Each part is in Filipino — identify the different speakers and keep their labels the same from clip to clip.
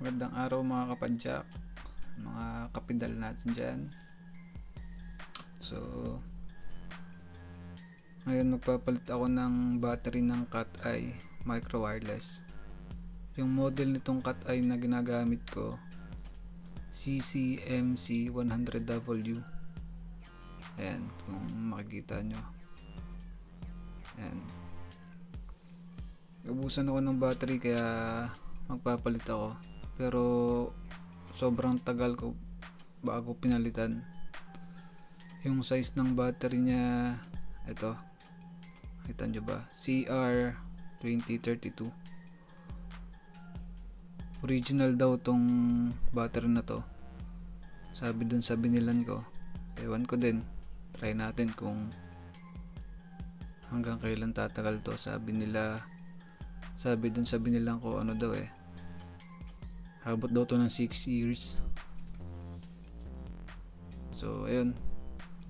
Speaker 1: Magandang araw mga kapadyak, mga kapidal natin dyan. So, ngayon magpapalit ako ng battery ng Cat Eye micro wireless. Yung model nitong Cat Eye na ginagamit ko, CCMC 100W. Ayan, kung makikita nyo. Ayan. Ubusan ako ng battery kaya magpapalit ako pero sobrang tagal ko bago pinalitan. Yung size ng battery niya ito kita nyo ba? CR 2032 original daw tong battery na to. Sabi dun sa binilan ko. Ewan ko din. Try natin kung hanggang kailan tatagal to. Sabi nila sabi dun sa binilan ko ano daw eh Habot daw to ng 6 years. So, ayun.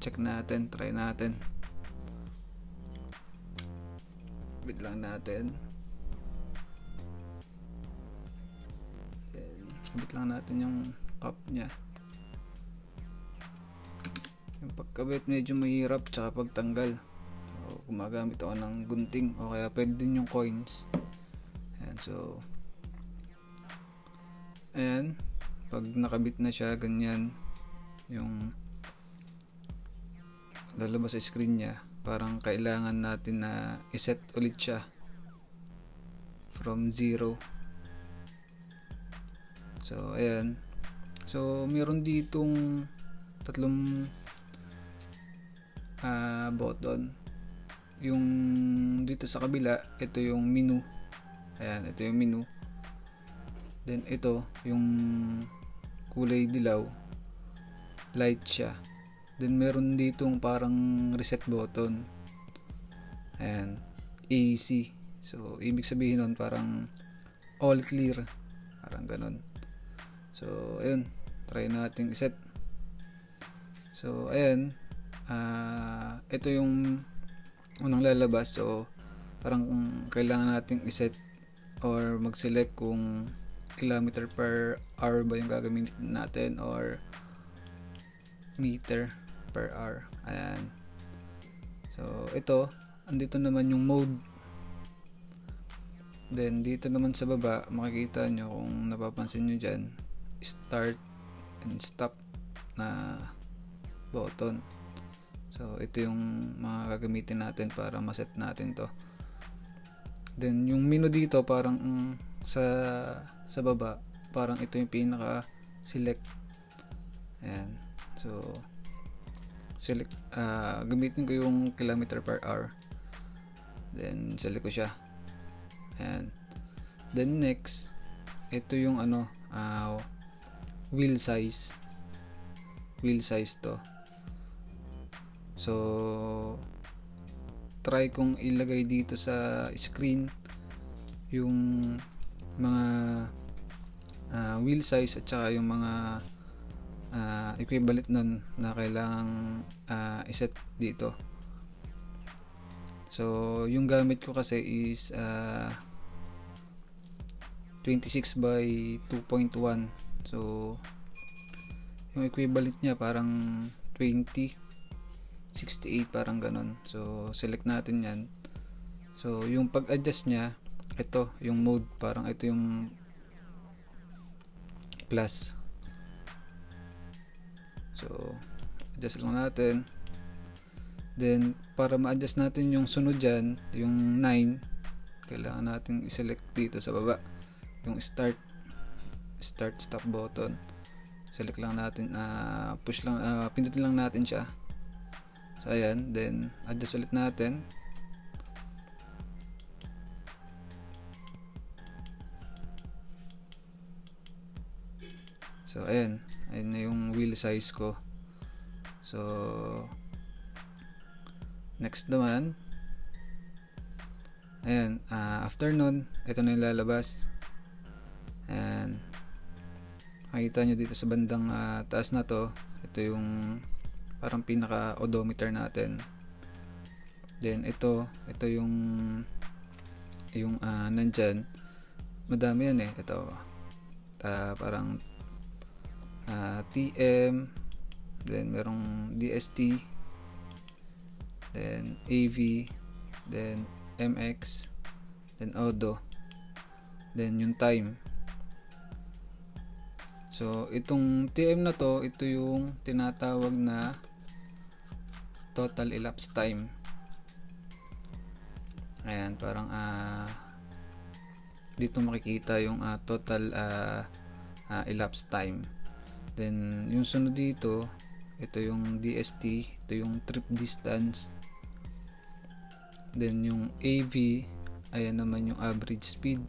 Speaker 1: Check natin. Try natin. Wait lang natin. Then, habit lang natin yung cup niya. Yung pagkabit medyo mahirap tsaka pagtanggal. So, gumagamit ako ng gunting o kaya pwede din yung coins. Ayan, so ayan pag nakabit na siya ganyan yung lalabas sa screen niya parang kailangan natin na iset ulit siya from 0 so ayan. So meron ditong tatlong uh, button yung dito sa kabila ito yung menu. Ayan ito yung menu Then ito, yung kulay dilaw, light siya. Then meron ditong parang reset button. Ayan, AC. So, ibig sabihin nun parang all clear. Parang ganun. So, ayun. Try natin iset. So, ayan. Uh, ito yung unang lalabas. So, parang kailangan nating iset or mag-select kung kilometer per hour ba yung gagamitin natin or meter per hour? Ayan. So ito andito naman yung mode. Then dito naman sa baba makikita nyo kung napapansin nyo dyan start and stop na button. So ito yung mga gagamitin natin para maset natin to. Then yung menu dito parang mm, sa sa baba. Parang ito yung pinaka select ayan. So select uh, gamitin ko yung kilometer per hour. Then select ko siya. Ayan. Then next ito yung ano uh, wheel size. Wheel size to. So try kong ilagay dito sa screen yung mga uh, wheel size at saka yung mga uh, equivalent nun na kailangang uh, iset dito. So yung gamit ko kasi is uh, 26 by 2.1 so yung equivalent niya parang 20 68 parang ganon so select natin yan. So yung pag adjust niya ito yung mode parang ito yung plus. So adjust lang natin. Then para ma-adjust natin yung sunod dyan yung 9 kailangan natin i-select dito sa baba. Yung start start stop button. Select lang natin uh, push lang uh, pindutin lang natin siya. So ayan. Then adjust ulit natin So, ayan. Ayan na yung wheel size ko. So, next naman. Ayan. Uh, after nun, ito na yung lalabas. Ayan. Makikita nyo dito sa bandang uh, taas na to. Ito yung parang pinaka odometer natin. Then, ito. Ito yung yung uh, nandyan. Madami yan eh. Ito uh, parang uh, TM then merong DST then AV then MX then Odo then yung time. So itong TM na to ito yung tinatawag na total elapsed time. Ayan parang uh, dito makikita yung uh, total uh, uh, elapsed time then yung sunod dito ito yung DST ito yung trip distance. Then yung AV ayan naman yung average speed.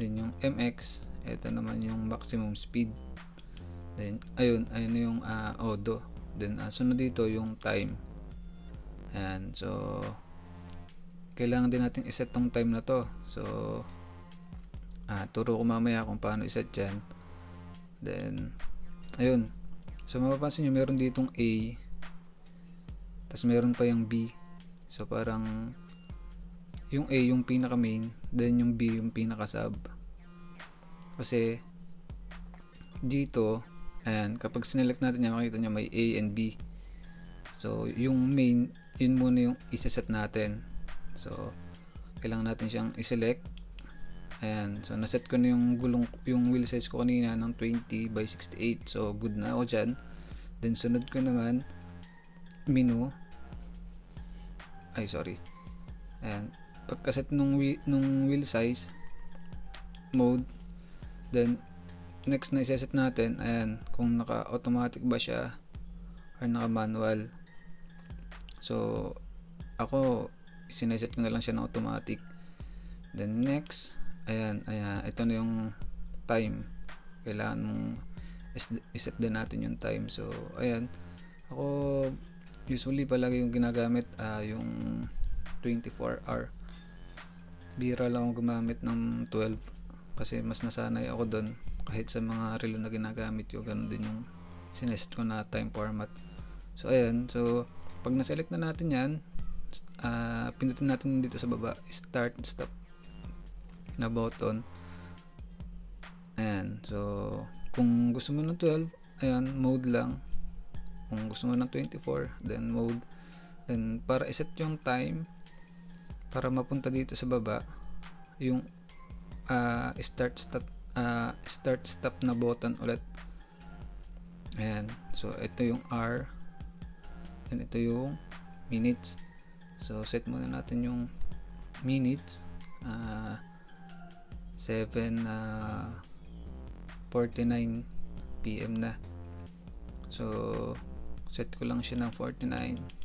Speaker 1: Then yung MX ito naman yung maximum speed. Then ayun ayun yung uh, odo then uh, sunod dito yung time. Ayan so kailangan din natin iset tong time na to. So uh, turo ko mamaya kung paano iset yan then ayun. So mapapansin nyo meron ditong A. Tapos meron pa yung B. So parang yung A yung pinaka main then yung B yung pinaka sub kasi dito ayan kapag sinelect natin yan makita nyo may A and B. So yung main yun muna yung isa-set natin. So, kailangan natin siyang i-select. Ayan. So, naset ko na yung gulong, yung wheel size ko kanina ng 20 by 68. So, good na ako dyan. Then, sunod ko naman, menu. Ay, sorry. Ayan. Pagkaset nung, nung wheel size, mode, then, next na iseset natin, ayan, kung naka-automatic ba siya, or naka-manual. So, ako, sineset ko na lang siya ng automatic then next ayan, ayan. Ito na yung time. Kailangan mong iset din natin yung time. So ayan. Ako usually palagi yung ginagamit uh, yung 24 hour. Bira lang ako gumamit ng 12 kasi mas nasanay ako doon kahit sa mga relo na ginagamit yung ganun din yung sineset ko na time format. So ayan. So pag na-select na natin yan uh, pindutin natin dito sa baba. Start stop na button. Ayan so kung gusto mo ng 12 ayan mode lang. Kung gusto mo ng 24 then mode. Then para iset yung time para mapunta dito sa baba yung uh, start stop uh, start stop na button ulit. Ayan so ito yung R. And ito yung minutes. So, set muna natin yung minutes. Uh, 7 uh, 49 PM na. So, set ko lang siya ng 49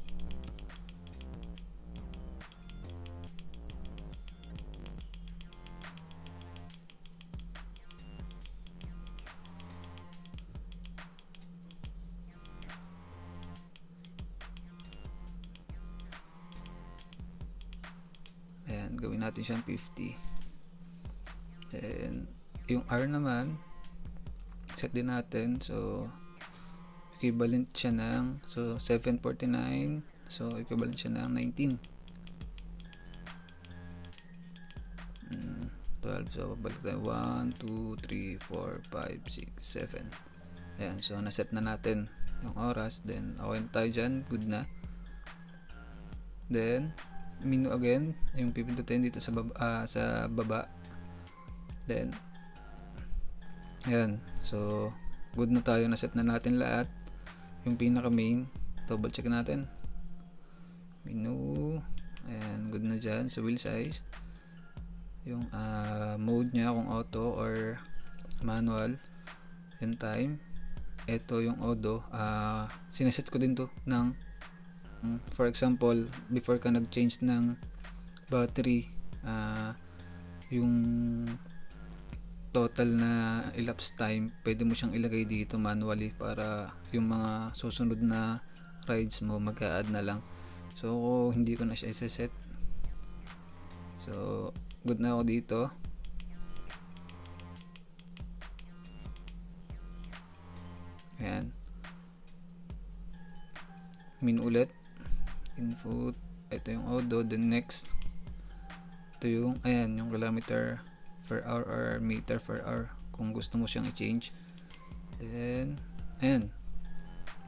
Speaker 1: gawin natin siyang 50 and yung R naman set din natin. So equivalent siya ng so 749 so equivalent siya ng 19 mm, 12 so balik tayo. 1 2 3 4 5 6 7 ayan. So naset na natin yung oras. Then okay na tayo dyan. Good na. Then menu again yung pipindutin dito sa baba, uh, sa baba then ayan so good na tayo na set na natin lahat. Yung pinaka main double check natin. Menu ayan good na dyan sa wheel size. Yung uh, mode nya kung auto or manual yung time. Ito yung odo uh, sineset ko din to ng Mm, for example, before ka nag-change ng battery, uh, yung total na elapsed time, pwede mo siyang ilagay dito manually para yung mga susunod na rides mo mag-add na lang. So, hindi ko na siya isa-set. So, good na ako dito. Ayan. Min ulit input ito yung odo then next ito yung ayan yung kilometer per hour or meter per hour kung gusto mo siyang i-change. Then ayan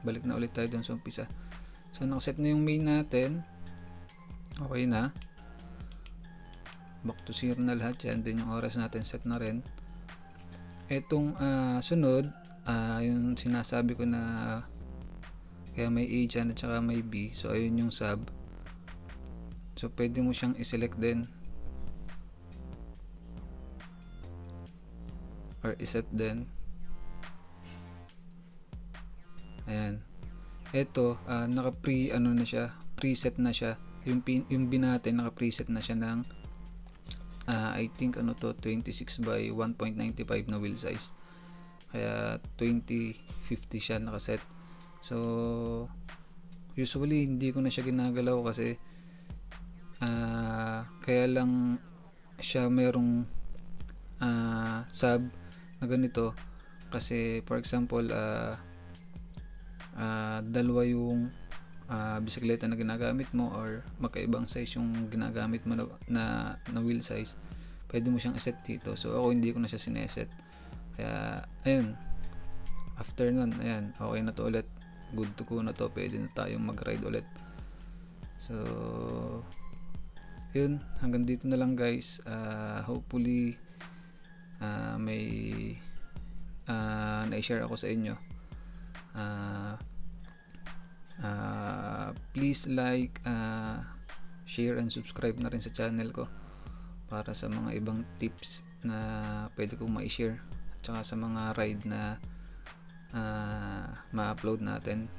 Speaker 1: balik na ulit tayo dun sa umpisa. So nakaset na yung main natin. Okay na. Back to zero na lahat yan. Then yung oras natin set na rin. Etong uh, sunod uh, yung sinasabi ko na kaya may A dyan at saka may B. So ayun yung sub. So pwede mo siyang iselect din or iset din? Ayan. Ito uh, naka pre ano na siya preset na siya. Yung, pin, yung binate naka preset na siya ng uh, I think ano to 26 by 1.95 na wheel size. Kaya 2050 siya nakaset. So usually hindi ko na siya ginagalaw kasi uh, kaya lang siya merong uh, sub na ganito. Kasi for example uh, uh, dalawa yung uh, bisikleta na ginagamit mo or magkaibang size yung ginagamit mo na, na, na wheel size pwede mo siyang iset dito. So ako hindi ko na siya sineset. Kaya ayun. After nun ayan okay na to ulit. Good to go na to. Pwede na tayong mag ride ulit. So yun. Hanggang dito na lang guys. Uh, hopefully uh, may uh, na-share ako sa inyo. Uh, uh, please like uh, share and subscribe na rin sa channel ko para sa mga ibang tips na pwede kong ma-share at saka sa mga ride na uh, ma-upload natin.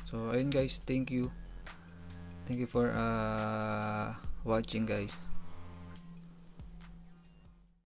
Speaker 1: So ayun guys thank you. Thank you for uh, watching guys